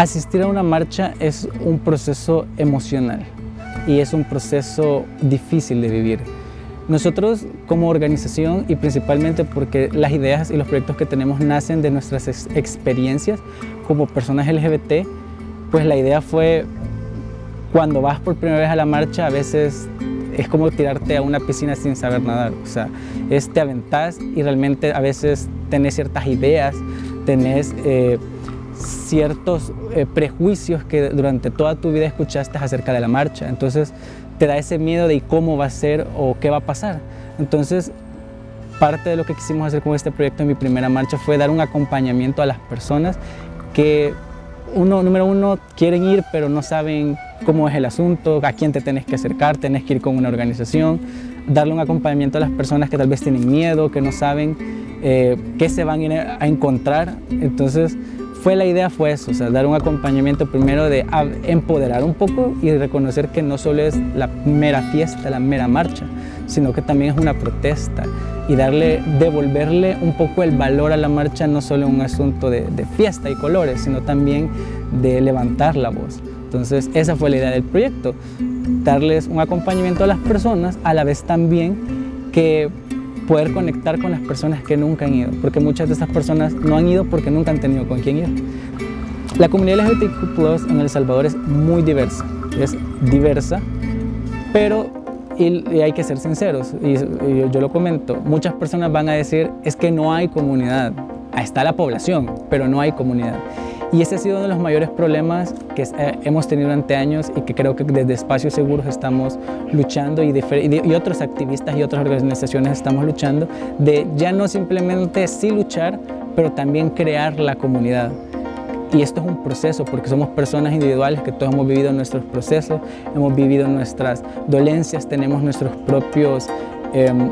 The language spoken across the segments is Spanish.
Asistir a una marcha es un proceso emocional y es un proceso difícil de vivir. Nosotros como organización y principalmente porque las ideas y los proyectos que tenemos nacen de nuestras ex experiencias como personas LGBT, pues la idea fue cuando vas por primera vez a la marcha a veces es como tirarte a una piscina sin saber nadar, o sea, es te aventás y realmente a veces tenés ciertas ideas, tenés eh, ciertos eh, prejuicios que durante toda tu vida escuchaste acerca de la marcha, entonces te da ese miedo de cómo va a ser o qué va a pasar. Entonces, parte de lo que quisimos hacer con este proyecto en mi primera marcha fue dar un acompañamiento a las personas que uno, número uno, quieren ir pero no saben cómo es el asunto, a quién te tenés que acercar, tenés que ir con una organización, darle un acompañamiento a las personas que tal vez tienen miedo, que no saben eh, qué se van a encontrar. Entonces, fue la idea fue eso, dar un acompañamiento primero de empoderar un poco y reconocer que no solo es la mera fiesta, la mera marcha, sino que también es una protesta y darle, devolverle un poco el valor a la marcha, no solo un asunto de, de fiesta y colores, sino también de levantar la voz. Entonces, esa fue la idea del proyecto, darles un acompañamiento a las personas, a la vez también que poder conectar con las personas que nunca han ido, porque muchas de esas personas no han ido porque nunca han tenido con quién ir. La comunidad LGBTQ en El Salvador es muy diversa, es diversa, pero y, hay que ser sinceros, y, y yo lo comento, muchas personas van a decir, es que no hay comunidad, está la población, pero no hay comunidad. Y ese ha sido uno de los mayores problemas que eh, hemos tenido durante años y que creo que desde Espacios Seguros estamos luchando y, y, otros activistas y otras organizaciones estamos luchando de ya no simplemente sí luchar, pero también crear la comunidad. Y esto es un proceso porque somos personas individuales que todos hemos vivido nuestros procesos, hemos vivido nuestras dolencias, tenemos nuestros propios em,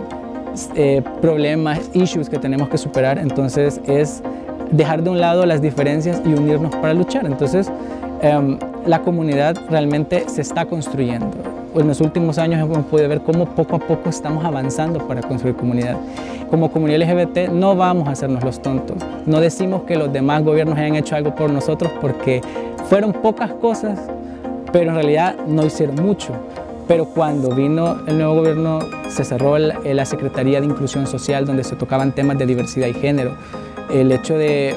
eh, problemas, issues que tenemos que superar. Entonces es dejar de un lado las diferencias y unirnos para luchar. Entonces, em, la comunidad realmente se está construyendo. En los últimos años hemos podido ver cómo poco a poco estamos avanzando para construir comunidad. Como comunidad LGBT no vamos a hacernos los tontos. No decimos que los demás gobiernos hayan hecho algo por nosotros porque fueron pocas cosas, pero en realidad no hicieron mucho. Pero cuando vino el nuevo gobierno se cerró la Secretaría de Inclusión Social donde se tocaban temas de diversidad y género el hecho de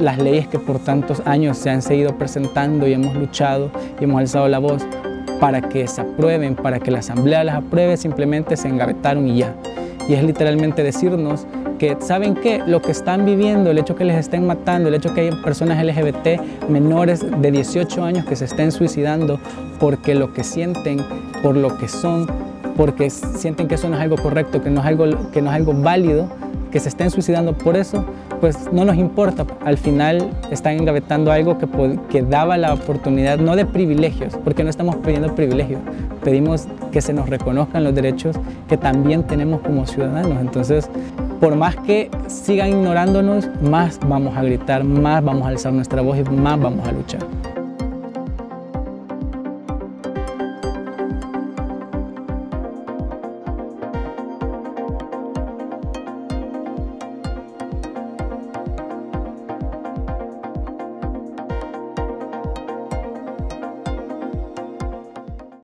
las leyes que por tantos años se han seguido presentando y hemos luchado y hemos alzado la voz para que se aprueben, para que la Asamblea las apruebe, simplemente se engavetaron y ya. Y es literalmente decirnos que, ¿saben qué? Lo que están viviendo, el hecho que les estén matando, el hecho que hay personas LGBT menores de 18 años que se estén suicidando porque lo que sienten, por lo que son, porque sienten que eso no es algo correcto, que no es algo, que no es algo válido, que se estén suicidando por eso, pues no nos importa. Al final están engavetando algo que, que daba la oportunidad, no de privilegios, porque no estamos pidiendo privilegios, pedimos que se nos reconozcan los derechos que también tenemos como ciudadanos. Entonces, por más que sigan ignorándonos, más vamos a gritar, más vamos a alzar nuestra voz y más vamos a luchar.